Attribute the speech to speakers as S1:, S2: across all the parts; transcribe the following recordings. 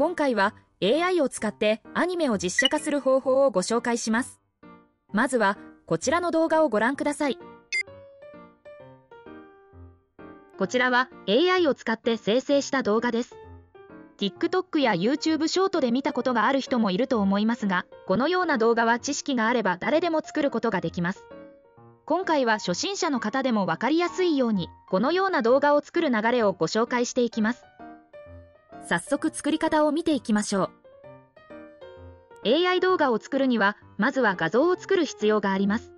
S1: 今回は AI を使ってアニメを実写化する方法をご紹介します。まずはこちらの動画をご覧ください。こちらは AI を使って生成した動画です。TikTok や YouTube ショートで見たことがある人もいると思いますが、このような動画は知識があれば誰でも作ることができます。今回は初心者の方でも分かりやすいように、このような動画を作る流れをご紹介していきます。早速作り方を見ていきましょう。AI 動画を作るには、まずは画像を作る必要があります。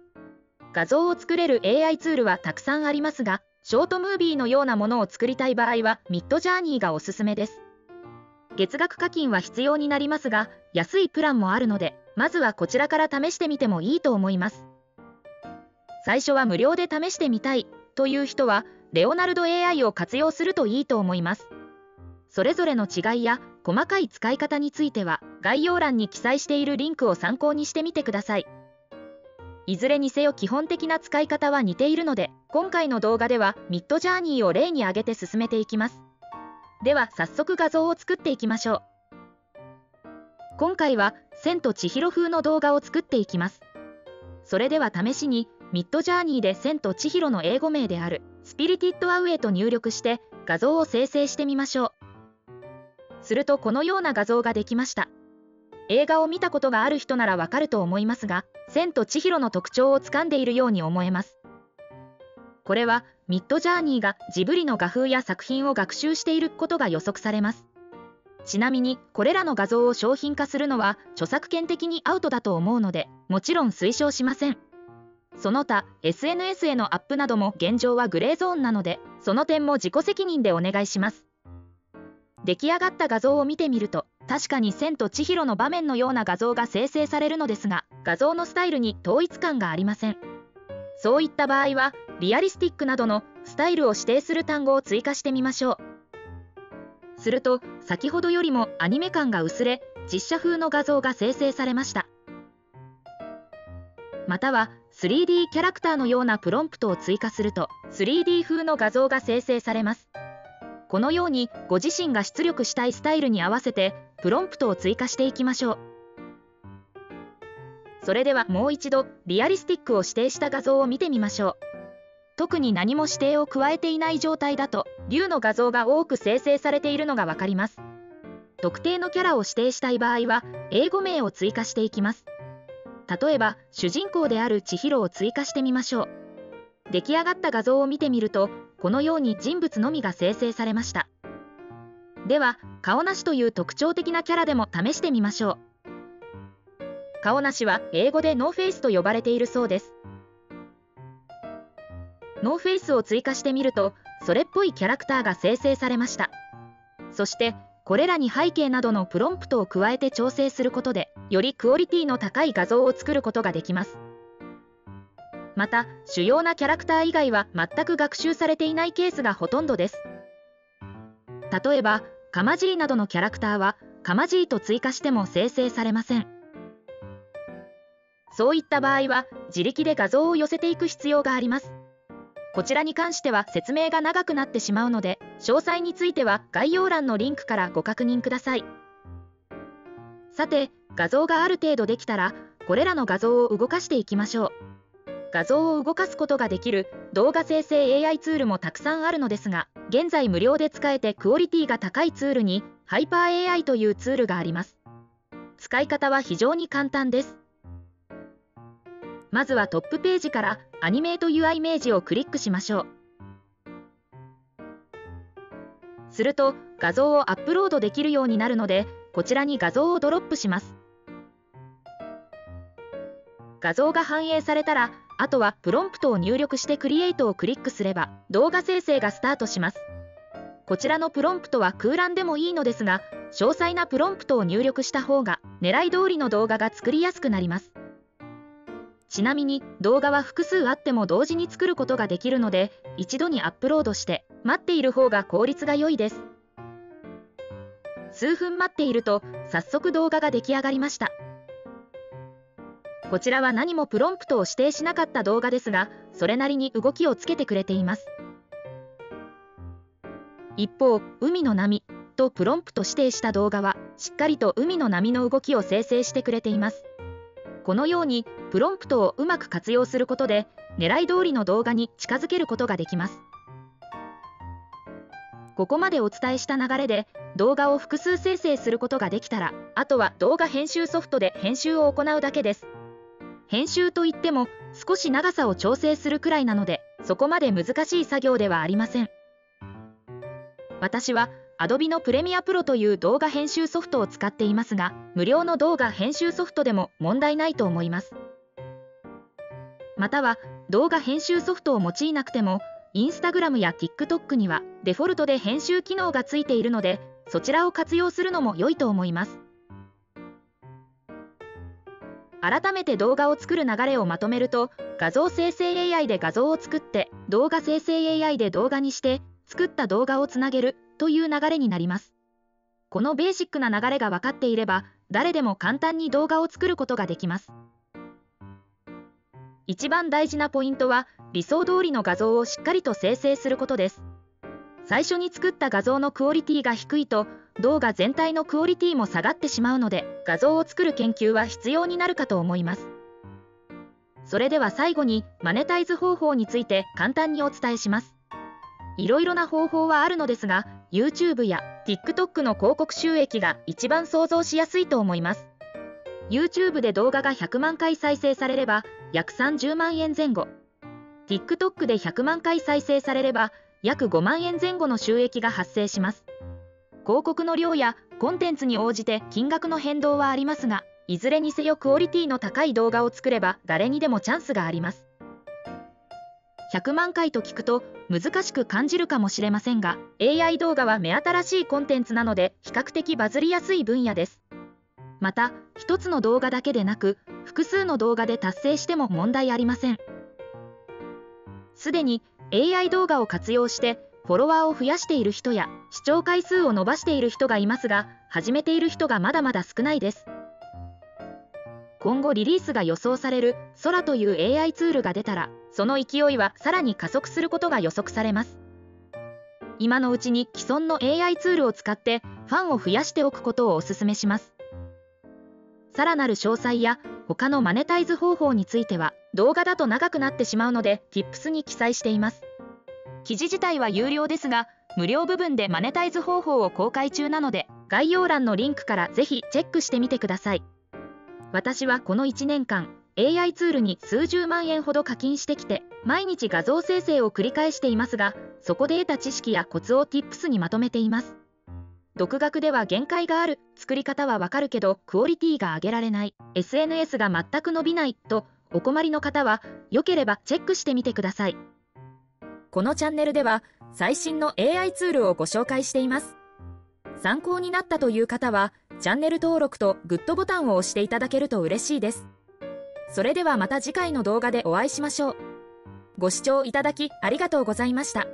S1: 画像を作れる AI ツールはたくさんありますが、ショートムービーのようなものを作りたい場合はミッドジャーニーがおすすめです。月額課金は必要になりますが、安いプランもあるので、まずはこちらから試してみてもいいと思います。最初は無料で試してみたいという人は、レオナルド AI を活用するといいと思います。それぞれの違いや細かい使い方については、概要欄に記載しているリンクを参考にしてみてください。いずれにせよ基本的な使い方は似ているので、今回の動画ではミッドジャーニーを例に挙げて進めていきます。では早速画像を作っていきましょう。今回は千と千尋風の動画を作っていきます。それでは試しにミッドジャーニーで千と千尋の英語名であるスピリティッドアウェイと入力して画像を生成してみましょう。するとこのような画像ができました。映画を見たことがある人ならわかると思いますが、千と千尋の特徴をつかんでいるように思えます。これはミッドジャーニーがジブリの画風や作品を学習していることが予測されます。ちなみにこれらの画像を商品化するのは著作権的にアウトだと思うのでもちろん推奨しません。その他 SNS へのアップなども現状はグレーゾーンなのでその点も自己責任でお願いします。出来上がった画像を見てみると確かに千と千尋の場面のような画像が生成されるのですが画像のスタイルに統一感がありません。そういった場合はリアリスティックなどのスタイルを指定する単語を追加してみましょう。すると先ほどよりもアニメ感が薄れ実写風の画像が生成されました。または 3D キャラクターのようなプロンプトを追加すると 3D 風の画像が生成されます。このようにご自身が出力したいスタイルに合わせてプロンプトを追加していきましょう。それではもう一度リアリスティックを指定した画像を見てみましょう。特に何も指定を加えていない状態だと竜の画像が多く生成されているのが分かります。特定のキャラを指定したい場合は英語名を追加していきます。例えば主人公である千尋を追加してみましょう。出来上がった画像を見てみるとこのように人物のみが生成されました。では顔なしという特徴的なキャラでも試してみましょう。顔なしは英語で No Face と呼ばれているそうです。 No Face を追加してみるとそれっぽいキャラクターが生成されました。そしてこれらに背景などのプロンプトを加えて調整することでよりクオリティの高い画像を作ることができます。また主要なキャラクター以外は全く学習されていないケースがほとんどです。例えばカマジーなどのキャラクターはカマジーと追加しても生成されません。そういった場合は自力で画像を寄せていく必要があります。こちらに関しては説明が長くなってしまうので詳細については概要欄のリンクからご確認ください。さて画像がある程度できたらこれらの画像を動かしていきましょう。画像を動かすことができる動画生成 AI ツールもたくさんあるのですが現在無料で使えてクオリティが高いツールにハイパー AI というツールがあります。使い方は非常に簡単です。まずはトップページからアニメート UI イメージをクリックしましょう。すると画像をアップロードできるようになるのでこちらに画像をドロップします。画像が反映されたらあとはプロンプトを入力してクリエイトをクリックすれば動画生成がスタートします。こちらのプロンプトは空欄でもいいのですが詳細なプロンプトを入力した方が狙い通りの動画が作りやすくなります。ちなみに動画は複数あっても同時に作ることができるので一度にアップロードして待っている方が効率が良いです。数分待っていると早速動画が出来上がりました。こちらは何もプロンプトを指定しなかった動画ですがそれなりに動きをつけてくれています一方「海の波」とプロンプト指定した動画は、しっかりと海の波の動きを生成してくれています。このように、プロンプトをうまく活用することで、狙い通りの動画に近づけることができます。ここまでお伝えした流れで動画を複数生成することができたらあとは動画編集ソフトで編集を行うだけです編集といっても少し長さを調整するくらいなのでそこまで難しい作業ではありません。私は Adobe のプレミアプロという動画編集ソフトを使っていますが無料の動画編集ソフトでも問題ないと思います。または動画編集ソフトを用いなくてもインスタグラムや TikTok にはデフォルトで編集機能がついているのでそちらを活用するのも良いと思います。改めて動画を作る流れをまとめると画像生成 AI で画像を作って動画生成 AI で動画にして作った動画をつなげるという流れになります。このベーシックな流れが分かっていれば誰でも簡単に動画を作ることができます。一番大事なポイントは理想通りの画像をしっかりと生成することです。最初に作った画像のクオリティが低いと動画全体のクオリティも下がってしまうので画像を作る研究は必要になるかと思います。それでは最後にマネタイズ方法について簡単にお伝えします。いろいろな方法はあるのですが YouTube や TikTok の広告収益が一番想像しやすいと思います。YouTube で動画が100万回再生されれば約30万円前後。TikTok で100万回再生されれば約5万円前後の収益が発生します。広告の量やコンテンツに応じて金額の変動はありますがいずれにせよクオリティの高い動画を作れば誰にでもチャンスがあります。100万回と聞くと難しく感じるかもしれませんが AI 動画は目新しいコンテンツなので比較的バズりやすい分野です。また1つの動画だけでなく複数の動画で達成しても問題ありません。すでに AI 動画を活用してフォロワーを増やしている人や視聴回数を伸ばしている人がいますが始めている人がまだまだ少ないです。今後リリースが予想される空という AI ツールが出たらその勢いはさらに加速することが予測されます。今のうちに既存の AI ツールを使ってファンを増やしておくことをお勧めします。さらなる詳細や他のマネタイズ方法については動画だと長くなってしまうので Tips に記載しています。記事自体は有料ですが無料部分でマネタイズ方法を公開中なので概要欄のリンクからぜひチェックしてみてください。私はこの1年間 AI ツールに数十万円ほど課金してきて毎日画像生成を繰り返していますがそこで得た知識やコツを Tips にまとめています。独学では限界がある作り方はわかるけどクオリティが上げられない SNS が全く伸びないとお困りの方はよければチェックしてみてください。このチャンネルでは最新の AI ツールをご紹介しています。参考になったという方はチャンネル登録とグッドボタンを押していただけると嬉しいです。それではまた次回の動画でお会いしましょう。ご視聴いただきありがとうございました。